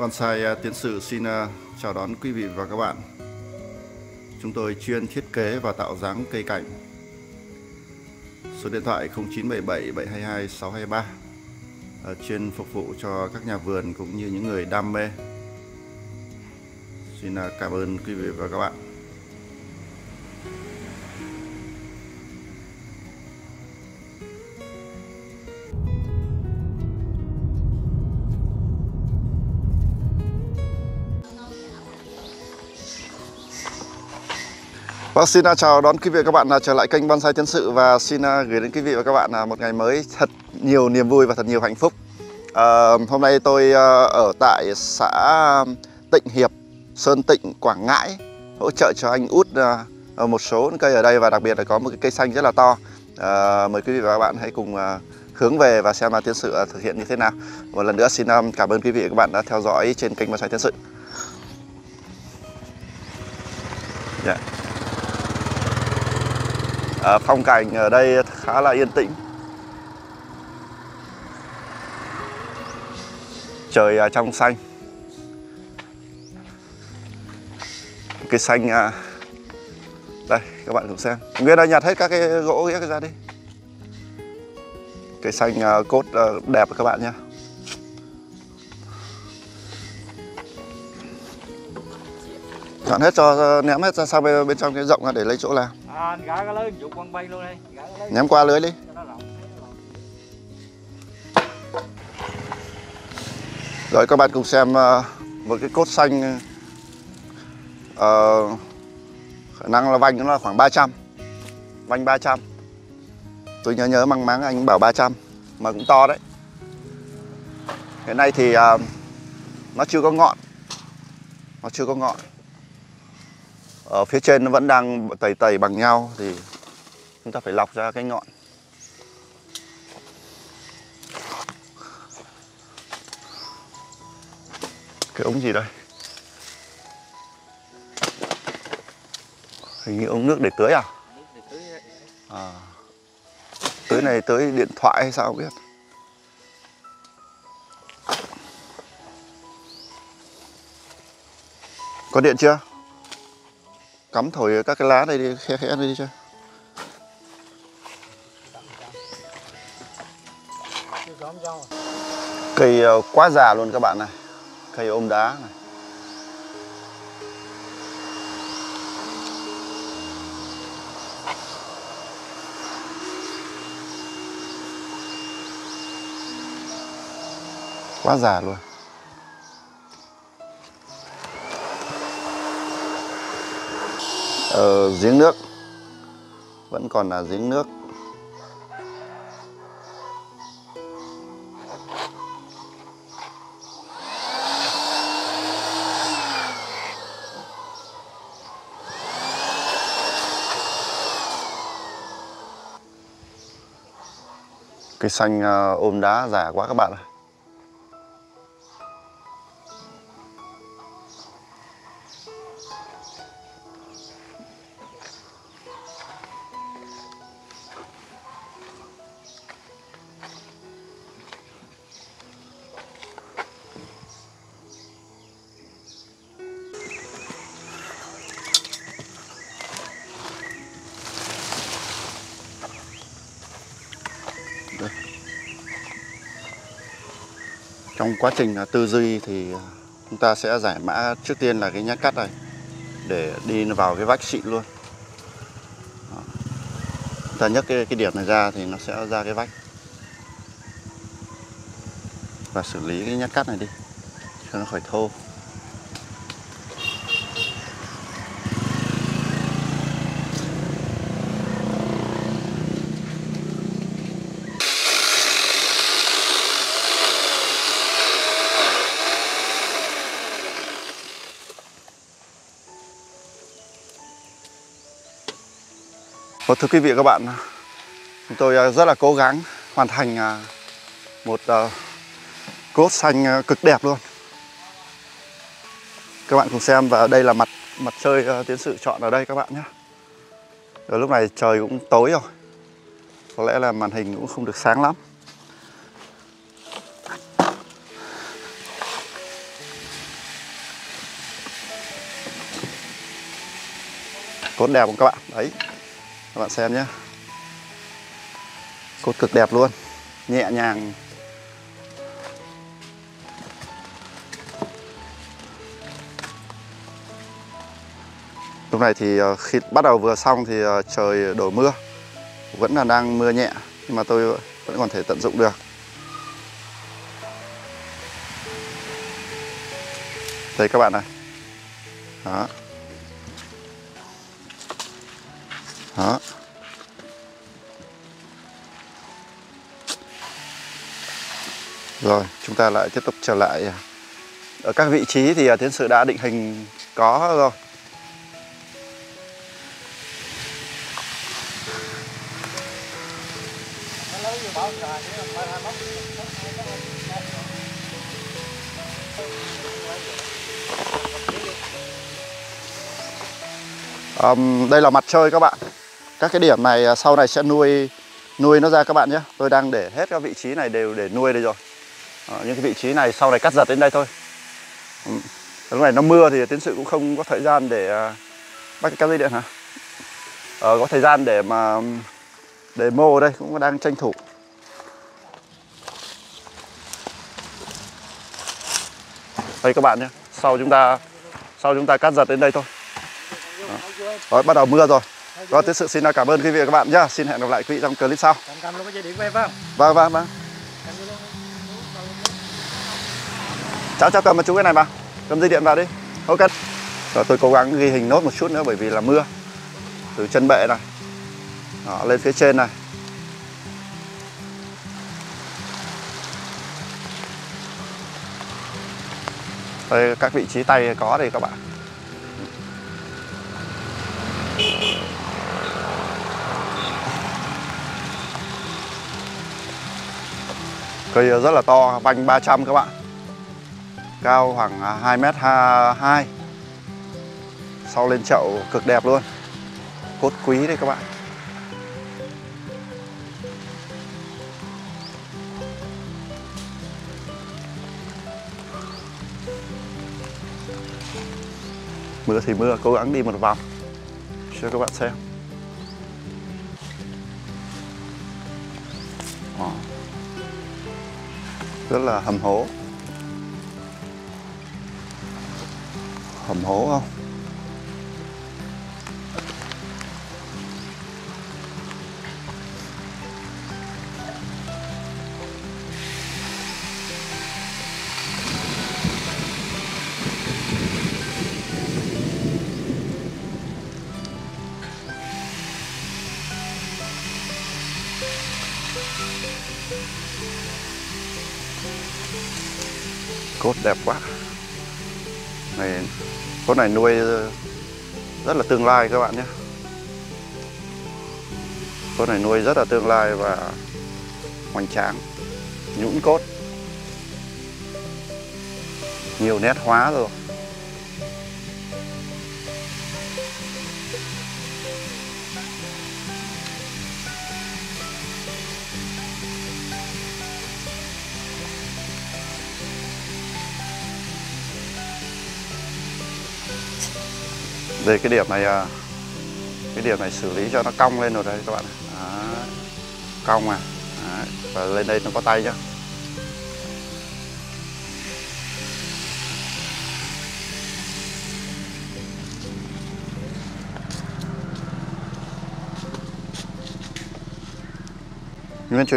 Bonsai à, Tiến sự xin à, chào đón quý vị và các bạn. Chúng tôi chuyên thiết kế và tạo dáng cây cảnh. Số điện thoại 0977 722 623 chuyên phục vụ cho các nhà vườn cũng như những người đam mê. Xin à, cảm ơn quý vị và các bạn. Và xin à, chào đón quý vị và các bạn à, trở lại kênh Bonsai Tiến Sự và xin à, gửi đến quý vị và các bạn một ngày mới thật nhiều niềm vui và thật nhiều hạnh phúc. À, hôm nay tôi ờ, ở tại xã Tịnh Hiệp, Sơn Tịnh, Quảng Ngãi hỗ trợ cho anh út một số cây ở đây và đặc biệt là có một cái cây xanh rất là to. À, mời quý vị và các bạn hãy cùng hướng về và xem là Tiến Sự thực hiện như thế nào. Một lần nữa xin cảm ơn quý vị và các bạn đã theo dõi trên kênh Bonsai Tiến Sự. Yeah. À, phong cảnh ở đây khá là yên tĩnh. Trời à, trong xanh. Cái xanh à, đây các bạn cùng xem. Nguyên đã nhặt hết các cái gỗ ghét ra đi. Cái xanh à, cốt à, đẹp các bạn nhé chọn hết cho à, ném hết ra sang bên, bên trong cái rộng ra để lấy chỗ làm à, gã cái lưới dụ quăng bay luôn đây ném qua lưới đi. Rồi các bạn cùng xem uh, một cái cốt xanh uh, khả năng là vanh nó là khoảng 300 vanh 300 tôi nhớ nhớ mang máng anh bảo 300 mà cũng to đấy. Hiện nay thì uh, nó chưa có ngọn. Nó chưa có ngọn ở phía trên nó vẫn đang tẩy tẩy bằng nhau thì chúng ta phải lọc ra cái ngọn. Cái ống gì đây? Hình như ống nước để tưới à? À. Tưới này tưới điện thoại hay sao không biết. Có điện chưa? Cắm thổi các cái lá này đi, khe khẽ này đi cho. Cây ờ, quá già luôn các bạn này. Cây ôm đá này. Quá già luôn. Ờ, giếng nước. Vẫn còn là giếng nước. Cây xanh ờ, ôm đá già quá các bạn ạ. Trong quá trình tư duy thì à, chúng ta sẽ giải mã trước tiên là cái nhát cắt này để đi vào cái vách xịn luôn. Đó. chúng ta nhấc cái, cái điểm này ra thì nó sẽ ra cái vách. Và xử lý cái nhát cắt này đi cho nó khỏi thô. Và thưa quý vị các bạn, chúng tôi à, rất là cố gắng hoàn thành à, một à, cốt xanh cực đẹp luôn. Các bạn cùng xem và đây là mặt mặt chơi tiến sự chọn ở đây các bạn nhé. Rồi lúc này trời cũng tối rồi. Có lẽ là màn hình cũng không được sáng lắm. Cốt đẹp không các bạn? Đấy, các bạn xem nhé. Cốt cực đẹp luôn. Nhẹ nhàng. Lúc này thì ờ, khi bắt đầu vừa xong thì ờ, trời đổ mưa. Vẫn là đang mưa nhẹ, nhưng mà tôi vẫn còn thể tận dụng được. Đây các bạn này. Đó. Đó rồi chúng ta lại tiếp tục trở lại. Ở các vị trí thì à, tiến sự đã định hình có rồi. Um, đây là mặt chơi các bạn các cái điểm này à, sau này sẽ nuôi nuôi nó ra các bạn nhé. Tôi đang để hết các vị trí này đều để nuôi đây rồi. À, những cái vị trí này sau này cắt giật đến đây thôi. Ừ. lúc này nó mưa thì tiến sự cũng không có thời gian để à, bắt cái dây điện hả? À, có thời gian để mà để mô ở đây cũng đang tranh thủ. Đây các bạn nhé sau chúng ta sau chúng ta cắt giật đến đây thôi. Rồi bắt đầu mưa rồi. Rồi tiến sự xin cảm ơn quý vị và các bạn nhá. Xin hẹn gặp lại quý vị trong clip sau. Cầm cầm luôn cái dây điện của em không? Vâng vâng vâng. Cháu cháu cầm một chú cái này mà Cầm dây điện vào đi. Ok. Rồi tôi cố gắng ghi hình nốt một chút nữa bởi vì là mưa. Từ chân bệ này. Đó, lên phía trên này. Đây các vị trí tay có đây các bạn Cây rất là to, vanh 300 các bạn. Cao khoảng à, 2m2 Sau lên chậu cực đẹp luôn. Cốt quý đây các bạn. Mưa thì mưa, cố gắng đi một vòng. Cho các bạn xem. Rất là hầm hố. Hầm hố không? Cốt đẹp quá. Này cốt này nuôi ờ, rất là tương lai các bạn nhé. Cốt này nuôi rất là tương lai và hoành tráng, nhũn cốt. Nhiều nét hóa rồi. Đây, cái điểm này à, cái điểm này xử lý cho nó cong lên rồi đấy các bạn Đó. cong à và lên đây nó có tay nhá Nguyên chủ